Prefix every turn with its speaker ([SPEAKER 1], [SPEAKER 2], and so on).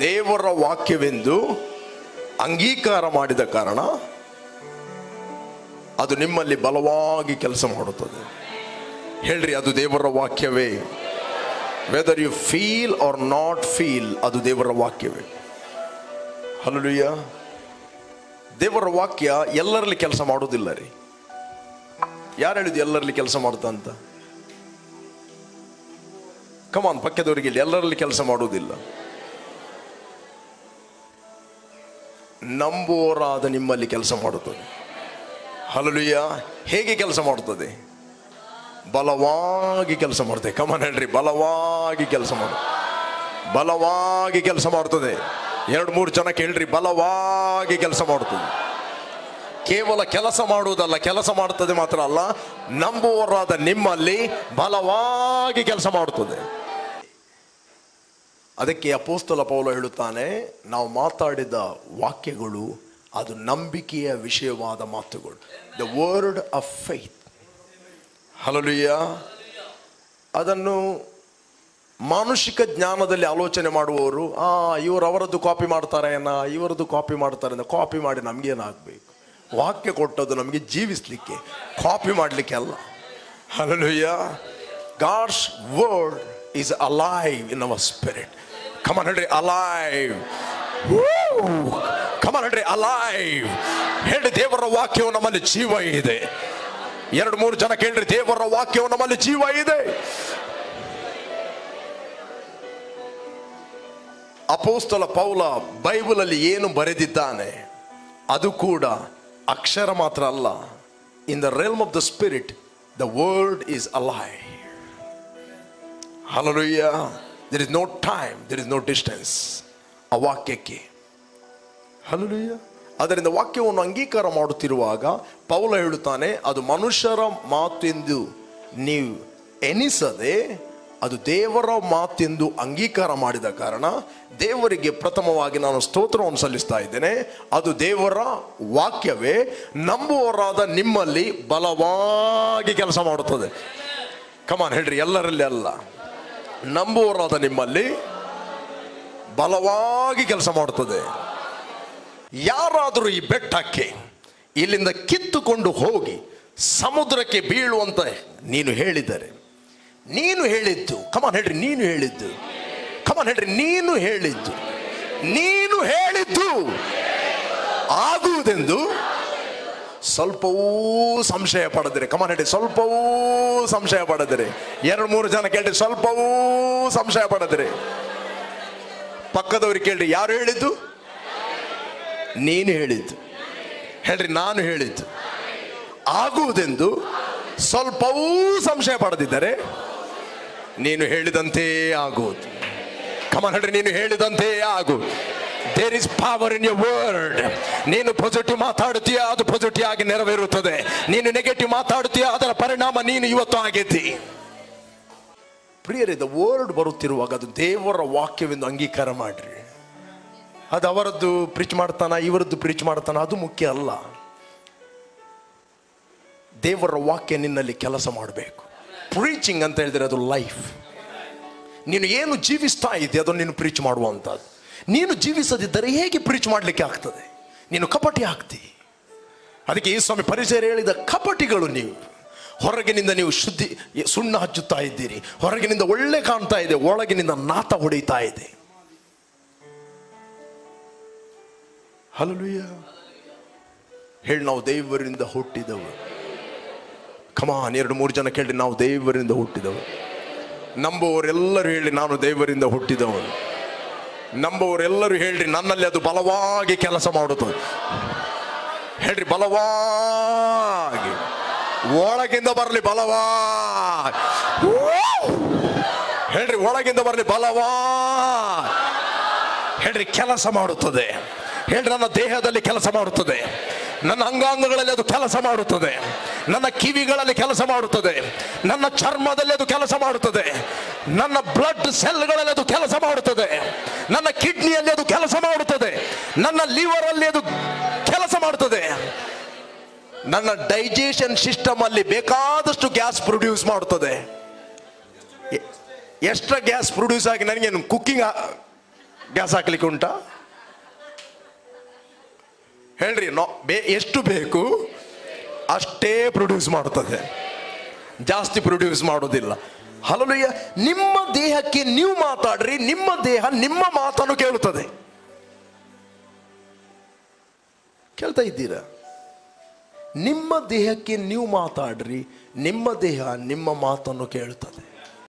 [SPEAKER 1] ದೇವರ ವಾಕ್ಯವೆಂದು ಅಂಗೀಕಾರ ಮಾಡಿದ ಕಾರಣ ಅದು ನಿಮ್ಮಲ್ಲಿ ಬಲವಾಗಿ ಕೆಲಸ ಮಾಡುತ್ತದೆ. ಹೇಳ್ರಿ, ಅದು ದೇವರ ವಾಕ್ಯವೇ? Whether you feel or not feel ಅದು ದೇವರ ವಾಕ್ಯವೇ? ಹಲಲುಯ್ಯ ದೇವರ ವಾಕ್ಯ ಎಲ್ಲರಲ್ಲಿ ಕೆಲಸ ಮಾಡೋದಿಲ್ಲ ರೀ. ಯಾರು ಹೇಳಿದ್ದು ಎಲ್ಲರಲ್ಲಿ ಕೆಲಸ ಮಾಡುತ್ತ ಅಂತ? ಕಮಾನ್ ಪಕ್ಕದವರಿಗೆ ಇಲ್ಲಿ ಎಲ್ಲರಲ್ಲಿ ಕೆಲಸ ಮಾಡುವುದಿಲ್ಲ. ನಂಬುವರಾದ ನಿಮ್ಮಲ್ಲಿ ಕೆಲಸ ಮಾಡುತ್ತದೆ. ಹಲಲುಯ್ಯ ಹೇಗೆ ಕೆಲಸ ಮಾಡುತ್ತದೆ? ಬಲವಾಗಿ ಕೆಲಸ ಮಾಡುತ್ತೆ ಕಮನ್ ಹೇಳ್ರಿ ಬಲವಾಗಿ ಕೆಲಸ ಮಾಡು. ಬಲವಾಗಿ ಕೆಲಸ ಮಾಡುತ್ತದೆ. ಎರಡು, ಮೂರು ಜನ ಕೇಳ್ರಿ. ಬಲವಾಗಿ ಕೆಲಸ ಮಾಡುತ್ತದೆ. ಕೇವಲ ಕೆಲಸ ಮಾಡುವುದಲ್ಲ, ಕೆಲಸ ಮಾಡುತ್ತದೆ ಮಾತ್ರ ಅಲ್ಲ ನಂಬುವರಾದ ನಿಮ್ಮಲ್ಲಿ ಬಲವಾಗಿ ಕೆಲಸ ಮಾಡುತ್ತದೆ. ಅದಕ್ಕೆ ಅಪೋಸ್ತಲ ಪೌಲ ಹೇಳುತ್ತಾನೆ, ನಾವು ಮಾತಾಡಿದ ವಾಕ್ಯಗಳು ಅದು ನಂಬಿಕೆಯ ವಿಷಯವಾದ ಮಾತುಗಳು. The word of faith hallelujah ಅದನ್ನು ಮಾನುಷಿಕ ಜ್ಞಾನದಲ್ಲಿ ಆಲೋಚನೆ ಮಾಡುವವರು, ಆ, ಇವರು ಅವರದ್ದು ಕಾಪಿ ಮಾಡ್ತಾರೆ ಅನ್ನ ಇವರದ್ದು ಕಾಪಿ ಮಾಡ್ತಾರೆ ಕಾಪಿ ಮಾಡಿ ನಮಗೇನಾಗಬೇಕು? ವಾಕ್ಯ ಕೊಟ್ಟದ್ದು ನಮಗೆ ಜೀವಿಸಲಿಕ್ಕೆ ಕಾಪಿ ಮಾಡಲಿಕ್ಕೆ ಅಲ್ಲ. Hallelujah God's word is alive in our spirit come on ಹೇಳ್ರಿ ಅಲೈವ್ ಕಮನ್ ಹೇಳ್ರಿ ಅಲೈವ್ ಹೇಳಿ ದೇವರ ವಾಕ್ಯವು ನಮ್ಮಲ್ಲಿ ಜೀವ ಇದೆ. ಎರಡು, ಮೂರು ಜನ ಕೇಳ್ರಿ, ದೇವರ ವಾಕ್ಯವು ನಮ್ಮಲ್ಲಿ ಜೀವ ಇದೆ. ಅಪೋಸ್ತಲ ಪೌಲ ಬೈಬಲಲ್ಲಿ ಏನು ಬರೆದಿದ್ದಾನೆ? ಅದು ಕೂಡ ಅಕ್ಷರ ಮಾತ್ರ ಅಲ್ಲ. In the realm of the spirit the world is alive hallelujah there is no time there is no distance ಆ ವಾಕ್ಯಕ್ಕೆ ಹಲಲುಯ್ಯ ಅದರಿಂದ ವಾಕ್ಯವನ್ನು ಅಂಗೀಕಾರ ಮಾಡುತ್ತಿರುವಾಗ ಪೌಲ ಹೇಳುತ್ತಾನೆ ಅದು ಮನುಷ್ಯರ ಮಾತೆಂದು ನೀವು ಎನಿಸದೆ ಅದು ದೇವರ ಮಾತೆಂದು ಅಂಗೀಕಾರ ಮಾಡಿದ ಕಾರಣ ದೇವರಿಗೆ ಪ್ರಥಮವಾಗಿ ನಾನು ಸ್ತೋತ್ರವನ್ನು ಸಲ್ಲಿಸ್ತಾ ಇದ್ದೇನೆ. ಅದು ದೇವರ ವಾಕ್ಯವೇ ನಂಬುವವರಾದ ನಿಮ್ಮಲ್ಲಿ ಬಲವಾಗಿ ಕೆಲಸ ಮಾಡುತ್ತದೆ. ಕಮಾನ್ ಹೇಳ್ರಿ ಎಲ್ಲರಲ್ಲಿ ಅಲ್ಲ. ನಂಬುವವರಾದ ನಿಮ್ಮಲ್ಲಿ ಬಲವಾಗಿ ಕೆಲಸ ಮಾಡುತ್ತದೆ. ಯಾರಾದರೂ ಈ ಬೆಟ್ಟಕ್ಕೆ ಇಲ್ಲಿಂದ ಕಿತ್ತುಕೊಂಡು ಹೋಗಿ, ಸಮುದ್ರಕ್ಕೆ ಬೀಳುವಂತ ನೀನು ಹೇಳಿದರೆ, ನೀನು ಹೇಳಿದ್ದು ಕಮಾನ್ ಹೇಳ್ರಿ, ನೀನು ಹೇಳಿದ್ದು ಕಮಾನ್ ಹೇಳ್ರಿ, ನೀನು ಹೇಳಿದ್ದು ನೀನು ಹೇಳಿದ್ದು ಆಗುವುದೆಂದು ಸ್ವಲ್ಪವೂ ಸಂಶಯ ಪಡೆದಿರಿ. ಕಮಾನ್ ಸ್ವಲ್ಪವೂ ಸಂಶಯ ಪಡೆದರೆ. ಎರಡು, ಮೂರು ಜನ ಕೇಳಿ ಸ್ವಲ್ಪವೂ ಸಂಶಯ ಪಡೆದಿರಿ. ಪಕ್ಕದವ್ರಿಗೆ ಕೇಳ್ರಿ, ಯಾರು ಹೇಳಿದ್ದು? ನೀನು ಹೇಳಿದ್ದು. ಹೇಳ್ರಿ, ನಾನು ಹೇಳಿದ್ದು. ಆಗುವುದೆಂದು ಸ್ವಲ್ಪವೂ ಸಂಶಯ ಪಡೆದಿದ್ದರೆ ನೀನು ಹೇಳಿದಂತೆ ಆಗುವುದು. ಕಮನ್ ಹೇಳ್ರಿ. ನೀನು ಹೇಳಿದಂತೆ ಆಗು there is power in your word ನೀನು ಪಾಸಿಟಿವ್ ಮಾತಾಡುತ್ತೀಯ? ಅದು ಪಾಸಿಟಿವ್ ಆಗಿ ನೆರವೇರುತ್ತದೆ. ನೀನು ನೆಗೆಟಿವ್ ಮಾತಾಡುತ್ತೀಯ? ಅದರ ಪರಿಣಾಮ ನೀನು ಇವತ್ತು ಆಗೈತಿ ಪ್ರಿಯರೇ ದ ವರ್ಡ್ ಬರುತ್ತಿರುವಾಗ ಅದು ದೇವರ ವಾಕ್ಯವೆಂದು ಅಂಗೀಕಾರ ಮಾಡ್ರಿ. ಅದು ಅವರದ್ದು ಪ್ರೀಚ್ ಮಾಡ್ತಾನ? ಇವರದ್ದು ಪ್ರೀಚ್ ಮಾಡ್ತಾನ? ಅದು ಮುಖ್ಯ ಅಲ್ಲ. ದೇವರ ವಾಕ್ಯ ನಿನ್ನಲ್ಲಿ ಕೆಲಸ ಮಾಡಬೇಕು. ಪ್ರೀಚಿಂಗ್ ಅಂತ ಹೇಳಿದ್ರೆ ಅದು ಲೈಫ್ ನೀನು ಏನು ಜೀವಿಸ್ತಾ ಇದೆಯಾ ಅದನ್ನು ನೀನು ಪ್ರೀಚ್ ಮಾಡುವಂಥದ್ದು. ನೀನು ಜೀವಿಸದಿದ್ದರೆ ಹೇಗೆ ಪ್ರೀಚ್ ಮಾಡಲಿಕ್ಕೆ ಆಗ್ತದೆ? ನೀನು ಕಪಟಿ ಆಗ್ತಿ. ಅದಕ್ಕೆ ಈ ಸ್ವಾಮಿ ಪರಿಚಯ ಹೇಳಿದ ಕಪಟಿಗಳು ನೀವು. ಹೊರಗಿನಿಂದ ನೀವು ಶುದ್ಧಿ, ಸುಣ್ಣ ಹಚ್ಚುತ್ತಾ ಇದ್ದೀರಿ. ಹೊರಗಿನಿಂದ ಒಳ್ಳೆ ಕಾಣ್ತಾ ಇದೆ, ಒಳಗಿನಿಂದ ನಾತ ಹೊಡಿತಾ ಇದೆ. ಹಲಲುಯ್ಯ ಹೇಳಿ, ನಾವು ದೇವರಿಂದ ಹುಟ್ಟಿದವರು ಕಮಾನ್ ಎರಡು, ಮೂರು ಜನ ಕೇಳಿ, ನಾವು ದೇವರಿಂದ ಹುಟ್ಟಿದವರು ನಂಬುವವರೆಲ್ಲರೂ ಹೇಳಿ, ನಾನು ದೇವರಿಂದ ಹುಟ್ಟಿದವನು. ನಂಬುವವರೆಲ್ಲರೂ ಹೇಳ್ರಿ, ನನ್ನಲ್ಲಿ ಅದು ಬಲವಾಗಿ ಕೆಲಸ ಮಾಡುತ್ತದೆ ಹೇಳ್ರಿ, ಬಲವಾಗಿ. ಒಳಗಿಂದ ಬರಲಿ, ಬಲವಾಗಿ. ಹೇಳ್ರಿ, ಒಳಗಿಂದ ಬರಲಿ, ಬಲವಾಗಿ. ಹೇಳ್ರಿ, ಕೆಲಸ ಮಾಡುತ್ತದೆ. ಹೇಳ್ರಿ, ನನ್ನ ದೇಹದಲ್ಲಿ ಕೆಲಸ ಮಾಡುತ್ತದೆ. ನನ್ನ ಅಂಗಾಂಗಗಳಲ್ಲಿ ಅದು ಕೆಲಸ ಮಾಡುತ್ತದೆ. ನನ್ನ ಕಿವಿಗಳಲ್ಲಿ ಕೆಲಸ ಮಾಡುತ್ತದೆ. ನನ್ನ ಚರ್ಮದಲ್ಲಿ ಅದು ಕೆಲಸ ಮಾಡುತ್ತದೆ. ನನ್ನ ಬ್ಲಡ್ ಸೆಲ್ಗಳಲ್ಲಿ ಅದು ಕೆಲಸ ಮಾಡುತ್ತದೆ. ನನ್ನ ಕಿಡ್ನಿಯಲ್ಲಿ ಅದು ಕೆಲಸ ಮಾಡುತ್ತದೆ. ನನ್ನ ಲಿವರ್ ಅಲ್ಲಿ ಅದು ಕೆಲಸ ಮಾಡುತ್ತದೆ. ನನ್ನ ಡೈಜೆಷನ್ ಸಿಸ್ಟಮ್ ಅಲ್ಲಿ ಬೇಕಾದಷ್ಟು ಗ್ಯಾಸ್ ಪ್ರೊಡ್ಯೂಸ್ ಮಾಡುತ್ತದೆ. ಎಷ್ಟು ಗ್ಯಾಸ್ ಪ್ರೊಡ್ಯೂಸ್ ಆಗಿ ನನಗೇನು ಕುಕ್ಕಿಂಗ್ ಗ್ಯಾಸ್ ಹಾಕ್ಲಿಕ್ಕೆ ಉಂಟಾ? ಹೇಳ್ರಿ, ನೋ, ಬೇ ಎಷ್ಟು ಬೇಕು? ಅಷ್ಟೇ ಪ್ರೊಡ್ಯೂಸ್ ಮಾಡುತ್ತದೆ. ಜಾಸ್ತಿ ಪ್ರೊಡ್ಯೂಸ್ ಮಾಡೋದಿಲ್ಲ ಹಲಲುಯ್ಯ ನಿಮ್ಮ ದೇಹಕ್ಕೆ ನೀವು ಮಾತಾಡ್ರಿ, ನಿಮ್ಮ ದೇಹ ನಿಮ್ಮ ಮಾತನ್ನು ಕೇಳುತ್ತದೆ. ಕೇಳ್ತಾ ಇದ್ದೀರಾ? ನಿಮ್ಮ ದೇಹಕ್ಕೆ ನೀವು ಮಾತಾಡ್ರಿ, ನಿಮ್ಮ ದೇಹ ನಿಮ್ಮ ಮಾತನ್ನು ಕೇಳುತ್ತದೆ.